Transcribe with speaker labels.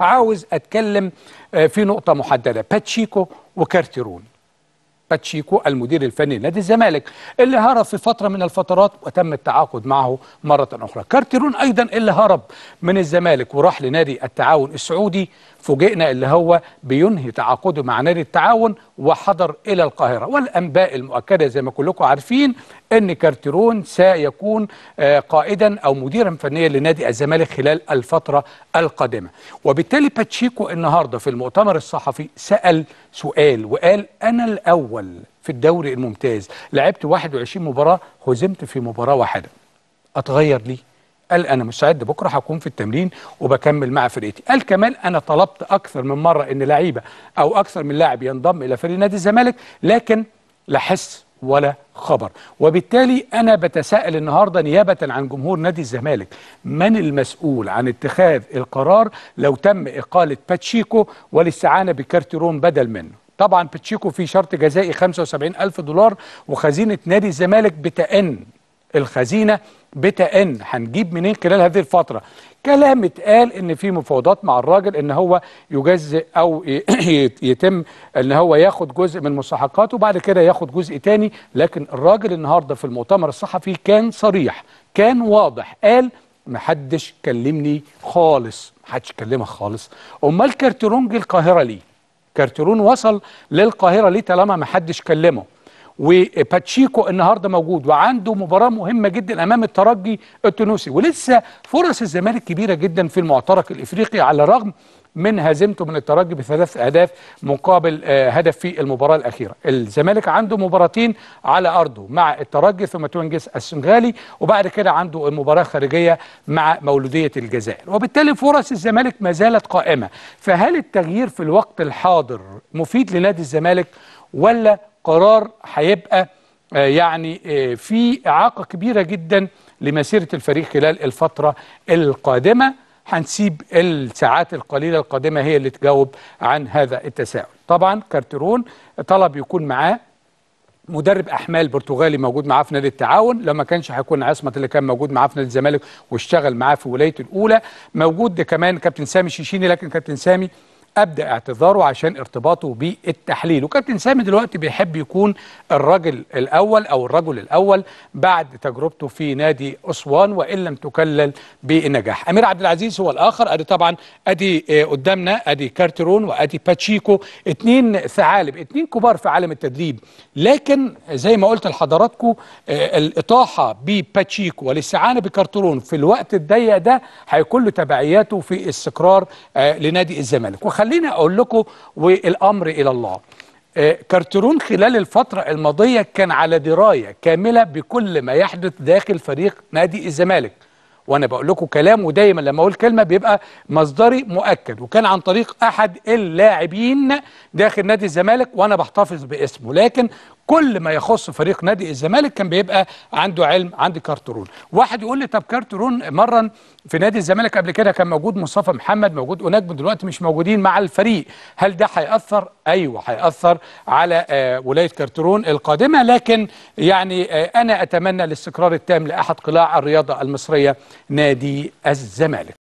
Speaker 1: عاوز أتكلم آه، في نقطة محددة. باتشيكو وكارتيرون. باتشيكو المدير الفني لنادي الزمالك اللي هرب في فترة من الفترات وتم التعاقد معه مرة أخرى. كارتيرون أيضا اللي هرب من الزمالك وراح لنادي التعاون السعودي. فوجئنا اللي هو بينهي تعاقده مع نادي التعاون وحضر إلى القاهرة. والأنباء المؤكدة زي ما كلكم عارفين إن كارتيرون سيكون آه، قائدا أو مديرا فنيا لنادي الزمالك خلال الفترة القادمة. وبالتالي باتشيكو النهارده في المؤتمر الصحفي سأل سؤال وقال أنا الأول في الدوري الممتاز لعبت 21 مباراة هزمت في مباراة واحدة. أتغير ليه؟ قال أنا مستعد بكرة هكون في التمرين وبكمل مع فرقتي. قال كمان أنا طلبت أكثر من مرة إن لعيبة أو أكثر من لاعب ينضم إلى فريق نادي الزمالك لكن لا حس ولا خبر. وبالتالي أنا بتساءل النهارده نيابة عن جمهور نادي الزمالك من المسؤول عن اتخاذ القرار لو تم إقالة باتشيكو والاستعانة بكارتيرون بدل منه؟ طبعا باتشيكو في شرط جزائي 75 ألف دولار وخزينة نادي الزمالك بتأن. الخزينة بتأن هنجيب منين خلال هذه الفترة؟ كلام اتقال إن في مفاوضات مع الراجل إن هو يجزئ أو يتم إن هو ياخد جزء من مستحقاته وبعد كده ياخد جزء تاني. لكن الراجل النهارده في المؤتمر الصحفي كان صريح كان واضح قال محدش كلمني خالص محدش كلمك خالص. أمال كارتيرون جه القاهرة ليه؟ كارتيرون وصل للقاهرة ليه طالما محدش كلمه؟ وباتشيكو النهارده موجود وعنده مباراه مهمه جدا أمام الترجي التونسي. ولسه فرص الزمالك كبيرة جدا في المعترك الإفريقي على الرغم من هزيمته من الترجي بثلاث أهداف مقابل آه، هدف في المباراة الأخيرة. الزمالك عنده مباراتين على أرضه مع الترجي ثم تونجس السنغالي وبعد كده عنده المباراة الخارجيه مع مولودية الجزائر. وبالتالي فرص الزمالك ما زالت قائمة. فهل التغيير في الوقت الحاضر مفيد لنادي الزمالك ولا قرار هيبقى آه، يعني آه، في إعاقة كبيرة جدا لمسيرة الفريق خلال الفترة القادمة. هنسيب الساعات القليلة القادمة هي اللي تجاوب عن هذا التساؤل. طبعا كارترون طلب يكون معاه مدرب أحمال برتغالي موجود معاه في نادي التعاون. لو ما كانش هيكون عصمت اللي كان موجود معاه في نادي الزمالك واشتغل معاه في ولاية الأولى. موجود كمان كابتن سامي شيشيني لكن كابتن سامي أبدأ اعتذاره عشان ارتباطه بالتحليل. وكابتن سامي دلوقتي بيحب يكون الراجل الأول أو الرجل الأول بعد تجربته في نادي أسوان وإن لم تكلل بالنجاح. أمير عبد العزيز هو الآخر. أدي طبعا أدي آه، قدامنا أدي كارترون وأدي باتشيكو. اتنين ثعالب اتنين كبار في عالم التدريب. لكن زي ما قلت لحضراتكم آه، الإطاحة بباتشيكو والاستعانة بكارترون في الوقت الضيق ده هيكون له تبعياته في استقرار آه، لنادي الزمالك. وخليني أقول لكم والأمر إلى الله. آه، كارترون خلال الفترة الماضية كان على دراية كاملة بكل ما يحدث داخل فريق نادي الزمالك. وأنا بقول لكم كلام ودايما لما أقول كلمة بيبقى مصدري مؤكد. وكان عن طريق أحد اللاعبين داخل نادي الزمالك وأنا بحتفظ باسمه. لكن كل ما يخص فريق نادي الزمالك كان بيبقى عنده علم عند كارترون. واحد يقول لي طب كارترون مرا في نادي الزمالك قبل كده كان موجود مصطفى محمد موجود ونجم دلوقتي مش موجودين مع الفريق. هل ده هيأثر؟ أيوه هيأثر على آه، ولاية كارترون القادمة. لكن يعني آه، أنا أتمنى الاستقرار التام لأحد قلاع الرياضة المصرية نادي الزمالك.